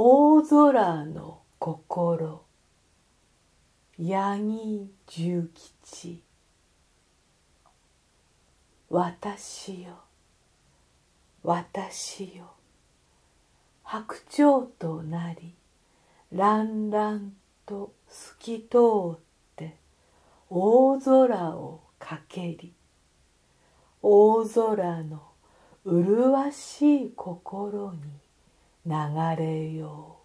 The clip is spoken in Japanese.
大空の心。八木重吉。私よ。私よ。白鳥となり乱々と透き通って大空をかけり大空の麗しい心に流れよう。